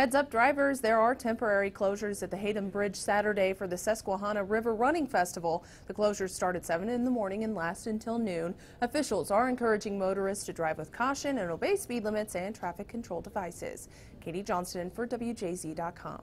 Heads up drivers, there are temporary closures at the Hatem Bridge Saturday for the Susquehanna River Running Festival. The closures start at 7 in the morning and last until noon. Officials are encouraging motorists to drive with caution and obey speed limits and traffic control devices. Katie Johnston for WJZ.com.